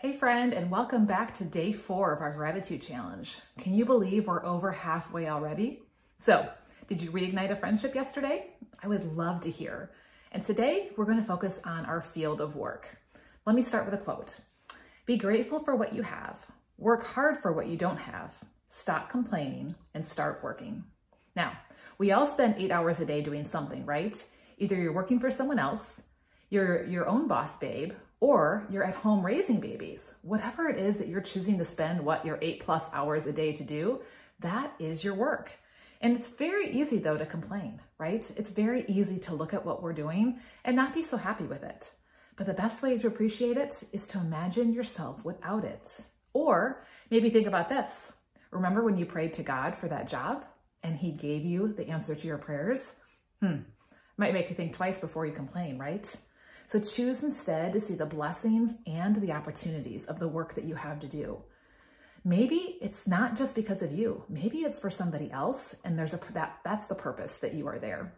Hey friend, and welcome back to day four of our gratitude challenge. Can you believe we're over halfway already? So, did you reignite a friendship yesterday? I would love to hear. And today we're going to focus on our field of work. Let me start with a quote. Be grateful for what you have. Work hard for what you don't have. Stop complaining and start working. Now, we all spend eight hours a day doing something, right? Either you're working for someone else, you're your own boss babe, or you're at home raising babies. Whatever it is that you're choosing to spend what your eight plus hours a day to do, that is your work. And it's very easy though to complain, right? It's very easy to look at what we're doing and not be so happy with it. But the best way to appreciate it is to imagine yourself without it. Or maybe think about this. Remember when you prayed to God for that job and he gave you the answer to your prayers? Hmm, might make you think twice before you complain, right? So choose instead to see the blessings and the opportunities of the work that you have to do. Maybe it's not just because of you. Maybe it's for somebody else and there's a that that's the purpose that you are there.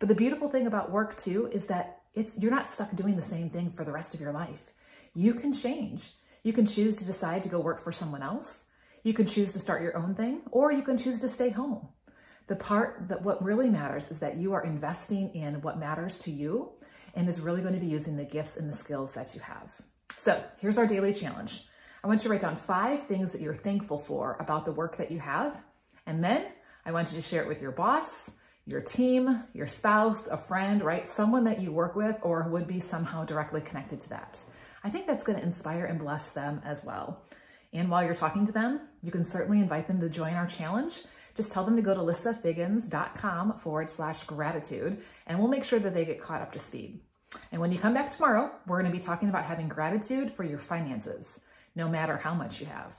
But the beautiful thing about work too is that it's you're not stuck doing the same thing for the rest of your life. You can change. You can choose to decide to go work for someone else. You can choose to start your own thing or you can choose to stay home. The part that what really matters is that you are investing in what matters to you and is really going to be using the gifts and the skills that you have. So here's our daily challenge. I want you to write down five things that you're thankful for about the work that you have. And then I want you to share it with your boss, your team, your spouse, a friend, right? Someone that you work with or would be somehow directly connected to that. I think that's going to inspire and bless them as well. And while you're talking to them, you can certainly invite them to join our challenge just tell them to go to lissafiggins.com forward slash gratitude, and we'll make sure that they get caught up to speed. And when you come back tomorrow, we're going to be talking about having gratitude for your finances, no matter how much you have.